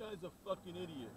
guy's a fucking idiot.